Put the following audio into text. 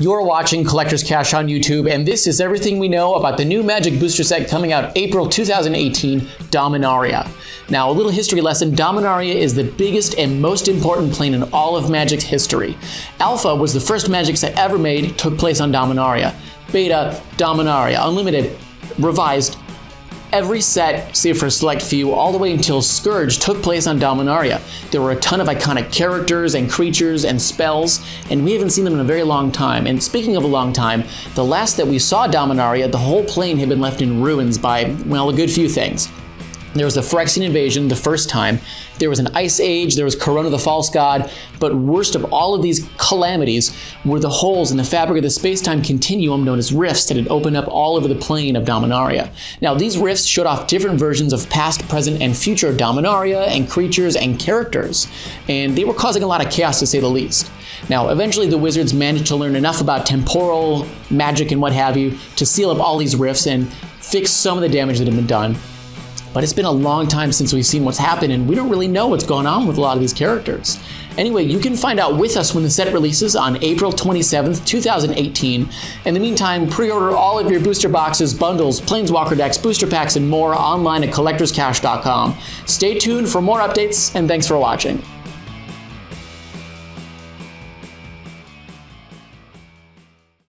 You're watching Collector's Cache on YouTube, and this is everything we know about the new Magic booster set coming out April 2018, Dominaria. Now, a little history lesson Dominaria is the biggest and most important plane in all of Magic's history. Alpha was the first Magic set ever made, took place on Dominaria. Beta, Dominaria, Unlimited, revised, every set, save for a select few, all the way until Scourge took place on Dominaria. There were a ton of iconic characters and creatures and spells, and we haven't seen them in a very long time. And speaking of a long time, the last that we saw Dominaria, the whole plane had been left in ruins by, well, a good few things. There was the Phyrexian invasion the first time. There was an ice age. There was Karona the false god. But worst of all of these calamities were the holes in the fabric of the space-time continuum known as rifts that had opened up all over the plane of Dominaria. Now, these rifts showed off different versions of past, present, and future Dominaria and creatures and characters, and they were causing a lot of chaos to say the least. Now, eventually the wizards managed to learn enough about temporal magic and what have you to seal up all these rifts and fix some of the damage that had been done. But it's been a long time since we've seen what's happened, and we don't really know what's going on with a lot of these characters. Anyway, you can find out with us when the set releases on April 27th, 2018. In the meantime, pre order all of your booster boxes, bundles, Planeswalker decks, booster packs, and more online at collectorscache.com. Stay tuned for more updates, and thanks for watching.